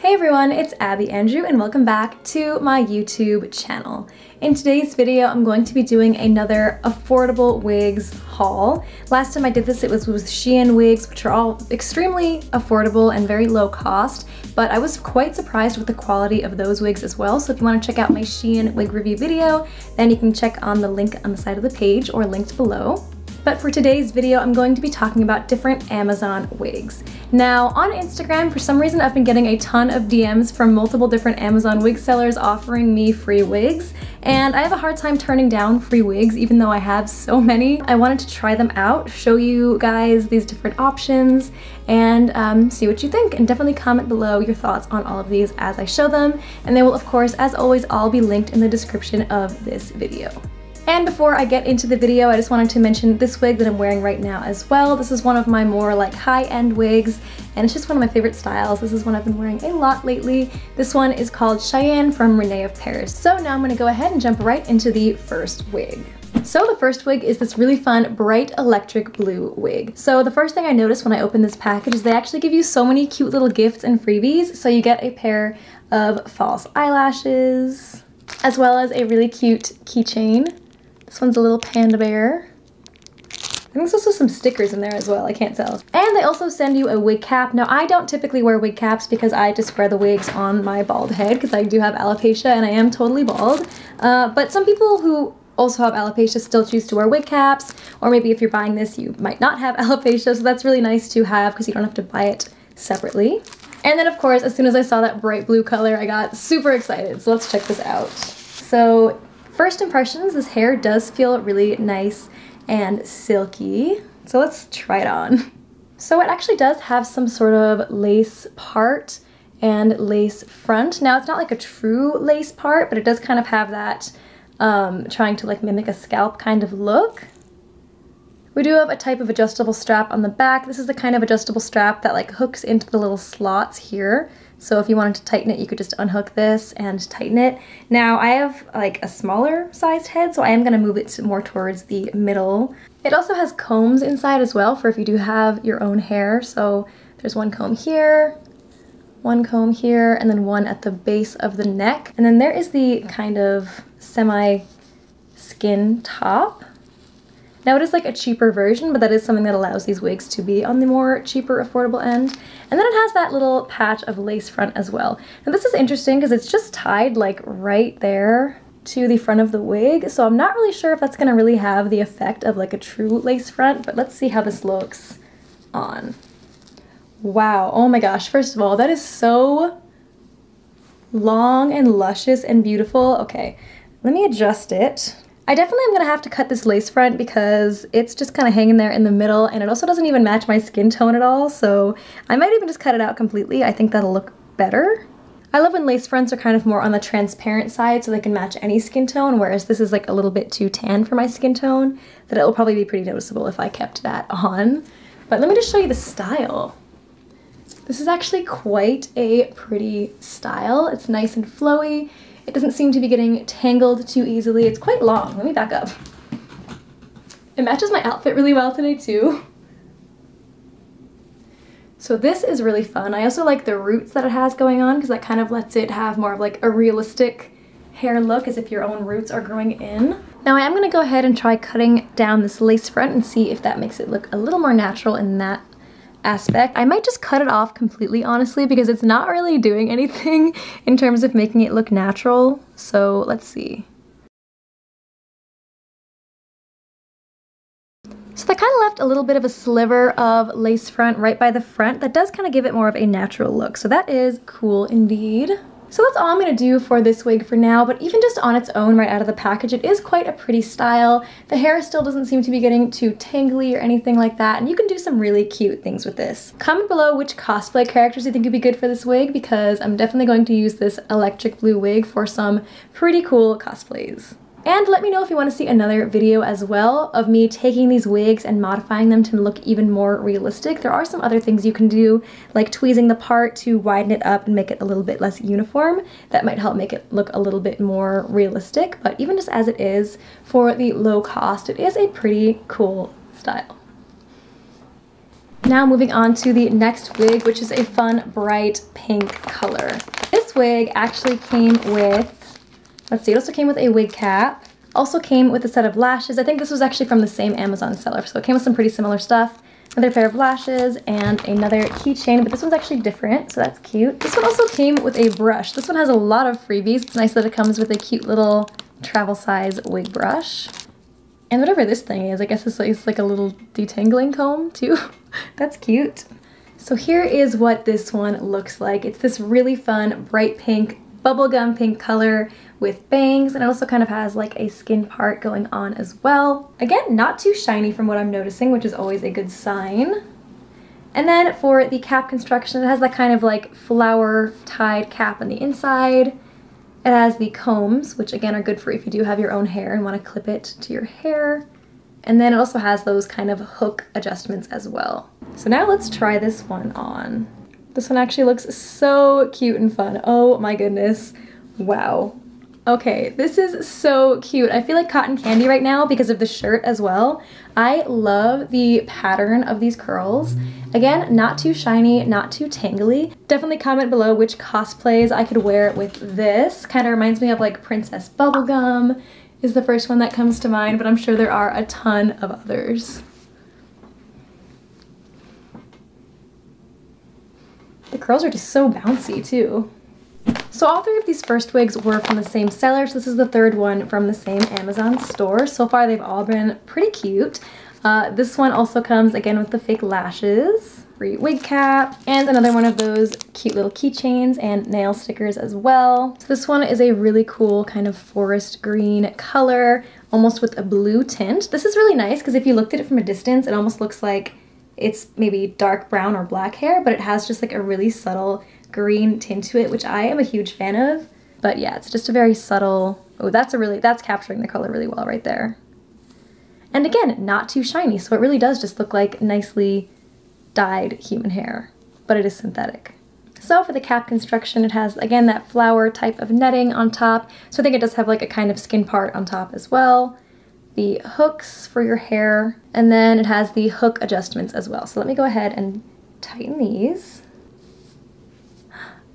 Hey everyone, it's Abby Andrew and welcome back to my YouTube channel. In today's video, I'm going to be doing another affordable wigs haul. Last time I did this, it was with Shein wigs, which are all extremely affordable and very low cost, but I was quite surprised with the quality of those wigs as well. So if you wanna check out my Shein wig review video, then you can check on the link on the side of the page or linked below. But for today's video, I'm going to be talking about different Amazon wigs. Now, on Instagram, for some reason, I've been getting a ton of DMs from multiple different Amazon wig sellers offering me free wigs, and I have a hard time turning down free wigs, even though I have so many. I wanted to try them out, show you guys these different options, and um, see what you think. And definitely comment below your thoughts on all of these as I show them, and they will, of course, as always, all be linked in the description of this video. And before I get into the video, I just wanted to mention this wig that I'm wearing right now as well. This is one of my more like high-end wigs, and it's just one of my favorite styles. This is one I've been wearing a lot lately. This one is called Cheyenne from Rene of Paris. So now I'm gonna go ahead and jump right into the first wig. So the first wig is this really fun bright electric blue wig. So the first thing I noticed when I opened this package is they actually give you so many cute little gifts and freebies. So you get a pair of false eyelashes, as well as a really cute keychain this one's a little panda bear. I think there's also some stickers in there as well, I can't tell. And they also send you a wig cap. Now I don't typically wear wig caps because I just wear the wigs on my bald head because I do have alopecia and I am totally bald. Uh, but some people who also have alopecia still choose to wear wig caps or maybe if you're buying this you might not have alopecia so that's really nice to have because you don't have to buy it separately. And then of course as soon as I saw that bright blue color I got super excited so let's check this out. So First impressions, this hair does feel really nice and silky. So let's try it on. So it actually does have some sort of lace part and lace front. Now it's not like a true lace part, but it does kind of have that um, trying to like mimic a scalp kind of look. We do have a type of adjustable strap on the back. This is the kind of adjustable strap that like hooks into the little slots here. So if you wanted to tighten it, you could just unhook this and tighten it. Now I have like a smaller sized head, so I am gonna move it more towards the middle. It also has combs inside as well for if you do have your own hair. So there's one comb here, one comb here, and then one at the base of the neck. And then there is the kind of semi skin top. Now it is like a cheaper version, but that is something that allows these wigs to be on the more cheaper, affordable end. And then it has that little patch of lace front as well. And this is interesting because it's just tied like right there to the front of the wig. So I'm not really sure if that's gonna really have the effect of like a true lace front, but let's see how this looks on. Wow, oh my gosh, first of all, that is so long and luscious and beautiful. Okay, let me adjust it. I definitely am gonna have to cut this lace front because it's just kind of hanging there in the middle and it also doesn't even match my skin tone at all, so I might even just cut it out completely. I think that'll look better. I love when lace fronts are kind of more on the transparent side so they can match any skin tone, whereas this is like a little bit too tan for my skin tone, that it will probably be pretty noticeable if I kept that on. But let me just show you the style. This is actually quite a pretty style. It's nice and flowy. It doesn't seem to be getting tangled too easily. It's quite long. Let me back up. It matches my outfit really well today too. So this is really fun. I also like the roots that it has going on because that kind of lets it have more of like a realistic hair look as if your own roots are growing in. Now I am going to go ahead and try cutting down this lace front and see if that makes it look a little more natural in that aspect. I might just cut it off completely, honestly, because it's not really doing anything in terms of making it look natural. So let's see. So that kind of left a little bit of a sliver of lace front right by the front. That does kind of give it more of a natural look. So that is cool indeed. So that's all I'm going to do for this wig for now, but even just on its own right out of the package, it is quite a pretty style. The hair still doesn't seem to be getting too tangly or anything like that, and you can do some really cute things with this. Comment below which cosplay characters you think would be good for this wig, because I'm definitely going to use this electric blue wig for some pretty cool cosplays. And let me know if you want to see another video as well of me taking these wigs and modifying them to look even more realistic. There are some other things you can do, like tweezing the part to widen it up and make it a little bit less uniform. That might help make it look a little bit more realistic, but even just as it is, for the low cost, it is a pretty cool style. Now moving on to the next wig, which is a fun, bright pink color. This wig actually came with, let's see, it also came with a wig cap. Also came with a set of lashes. I think this was actually from the same Amazon seller, so it came with some pretty similar stuff. Another pair of lashes and another keychain, but this one's actually different, so that's cute. This one also came with a brush. This one has a lot of freebies. It's nice that it comes with a cute little travel size wig brush. And whatever this thing is, I guess it's like, it's like a little detangling comb too. That's cute. So here is what this one looks like. It's this really fun bright pink, bubblegum pink color with bangs and it also kind of has like a skin part going on as well. Again, not too shiny from what I'm noticing, which is always a good sign. And then for the cap construction, it has that kind of like flower tied cap on the inside. It has the combs, which again are good for if you do have your own hair and want to clip it to your hair. And then it also has those kind of hook adjustments as well. So now let's try this one on. This one actually looks so cute and fun. Oh my goodness. Wow. Okay, this is so cute. I feel like cotton candy right now because of the shirt as well. I love the pattern of these curls. Again, not too shiny, not too tangly. Definitely comment below which cosplays I could wear with this. Kind of reminds me of like Princess Bubblegum is the first one that comes to mind, but I'm sure there are a ton of others. The curls are just so bouncy too. So all three of these first wigs were from the same seller. So this is the third one from the same Amazon store. So far they've all been pretty cute. Uh, this one also comes again with the fake lashes, free wig cap, and another one of those cute little keychains and nail stickers as well. So this one is a really cool kind of forest green color, almost with a blue tint. This is really nice because if you looked at it from a distance, it almost looks like it's maybe dark brown or black hair, but it has just like a really subtle green tint to it, which I am a huge fan of. But yeah, it's just a very subtle, oh, that's a really, that's capturing the color really well right there. And again, not too shiny, so it really does just look like nicely dyed human hair, but it is synthetic. So for the cap construction, it has, again, that flower type of netting on top. So I think it does have like a kind of skin part on top as well. The hooks for your hair, and then it has the hook adjustments as well. So let me go ahead and tighten these.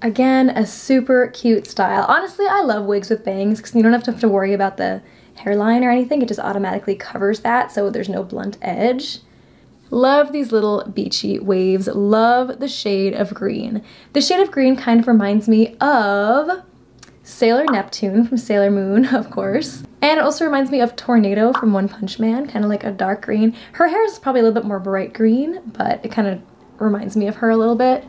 Again, a super cute style. Honestly, I love wigs with bangs because you don't have to, have to worry about the hairline or anything. It just automatically covers that so there's no blunt edge. Love these little beachy waves. Love the shade of green. The shade of green kind of reminds me of Sailor Neptune from Sailor Moon, of course. And it also reminds me of Tornado from One Punch Man, kind of like a dark green. Her hair is probably a little bit more bright green, but it kind of reminds me of her a little bit.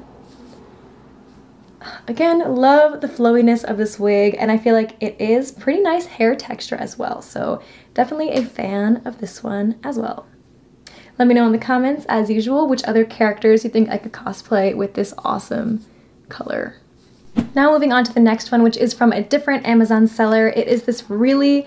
Again, love the flowiness of this wig and I feel like it is pretty nice hair texture as well. So definitely a fan of this one as well. Let me know in the comments, as usual, which other characters you think I could cosplay with this awesome color. Now moving on to the next one, which is from a different Amazon seller. It is this really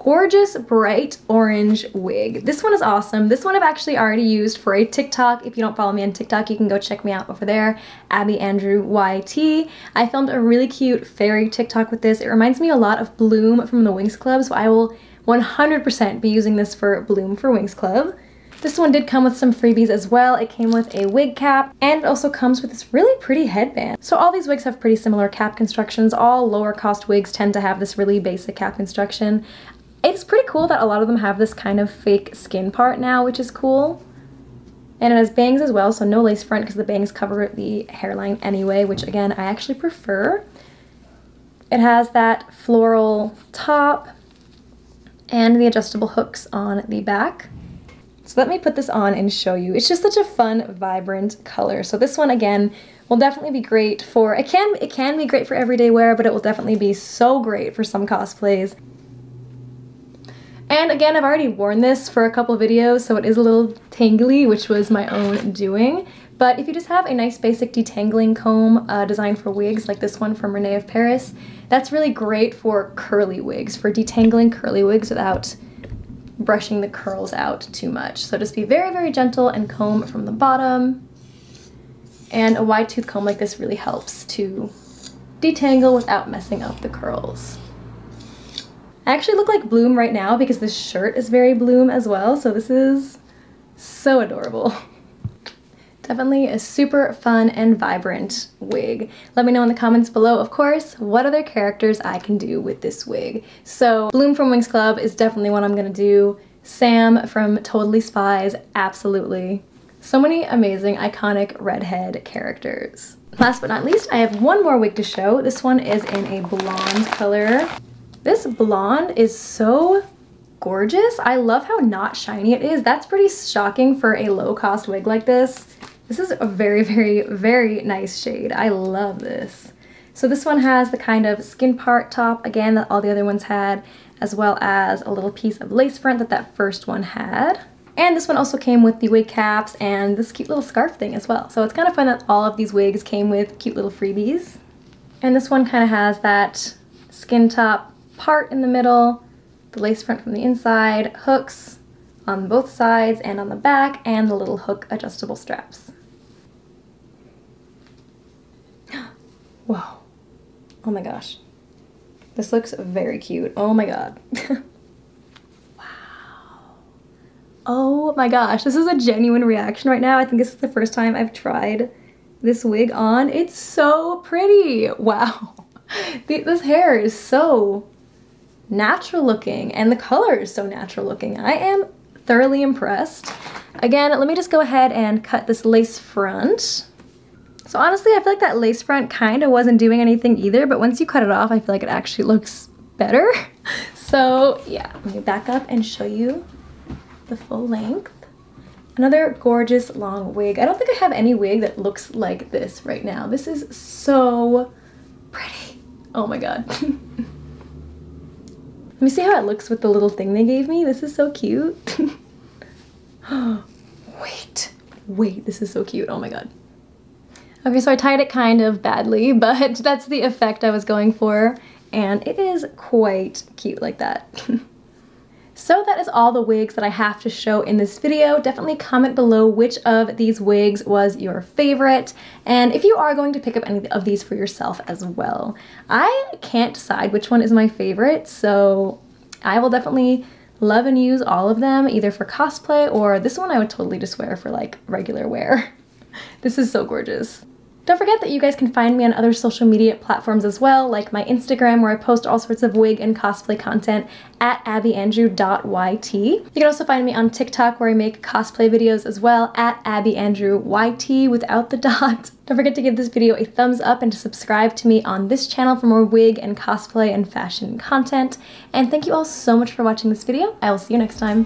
gorgeous bright orange wig. This one is awesome. This one I've actually already used for a TikTok. If you don't follow me on TikTok, you can go check me out over there, Abby Andrew YT. I filmed a really cute fairy TikTok with this. It reminds me a lot of Bloom from the Winx Club, so I will 100% be using this for Bloom for Winx Club. This one did come with some freebies as well. It came with a wig cap and it also comes with this really pretty headband. So all these wigs have pretty similar cap constructions. All lower cost wigs tend to have this really basic cap construction. It's pretty cool that a lot of them have this kind of fake skin part now, which is cool. And it has bangs as well, so no lace front because the bangs cover the hairline anyway, which again, I actually prefer. It has that floral top and the adjustable hooks on the back. So let me put this on and show you. It's just such a fun, vibrant color. So this one, again, will definitely be great for, it can, it can be great for everyday wear, but it will definitely be so great for some cosplays. And again, I've already worn this for a couple videos, so it is a little tangly, which was my own doing. But if you just have a nice basic detangling comb uh, designed for wigs, like this one from Rene of Paris, that's really great for curly wigs, for detangling curly wigs without brushing the curls out too much. So just be very, very gentle and comb from the bottom. And a wide tooth comb like this really helps to detangle without messing up the curls. I actually look like Bloom right now because this shirt is very Bloom as well, so this is so adorable. Definitely a super fun and vibrant wig. Let me know in the comments below, of course, what other characters I can do with this wig. So Bloom from Winx Club is definitely one I'm gonna do. Sam from Totally Spies, absolutely. So many amazing, iconic redhead characters. Last but not least, I have one more wig to show. This one is in a blonde color. This blonde is so gorgeous. I love how not shiny it is. That's pretty shocking for a low cost wig like this. This is a very, very, very nice shade. I love this. So this one has the kind of skin part top, again, that all the other ones had, as well as a little piece of lace front that that first one had. And this one also came with the wig caps and this cute little scarf thing as well. So it's kind of fun that all of these wigs came with cute little freebies. And this one kind of has that skin top part in the middle, the lace front from the inside, hooks on both sides and on the back, and the little hook adjustable straps. Whoa. Oh my gosh. This looks very cute. Oh my god. wow. Oh my gosh. This is a genuine reaction right now. I think this is the first time I've tried this wig on. It's so pretty. Wow. This hair is so natural looking and the color is so natural looking. I am thoroughly impressed. Again, let me just go ahead and cut this lace front. So honestly, I feel like that lace front kind of wasn't doing anything either, but once you cut it off, I feel like it actually looks better. So yeah, let me back up and show you the full length. Another gorgeous long wig. I don't think I have any wig that looks like this right now. This is so pretty. Oh my God. Let me see how it looks with the little thing they gave me. This is so cute. wait, wait, this is so cute. Oh my god. Okay, so I tied it kind of badly, but that's the effect I was going for. And it is quite cute like that. So that is all the wigs that I have to show in this video. Definitely comment below which of these wigs was your favorite and if you are going to pick up any of these for yourself as well. I can't decide which one is my favorite, so I will definitely love and use all of them either for cosplay or this one I would totally just wear for like regular wear. this is so gorgeous. Don't forget that you guys can find me on other social media platforms as well, like my Instagram where I post all sorts of wig and cosplay content at abbyandrew.yt. You can also find me on TikTok where I make cosplay videos as well at abbyandrewyt without the dot. Don't forget to give this video a thumbs up and to subscribe to me on this channel for more wig and cosplay and fashion content. And thank you all so much for watching this video. I will see you next time.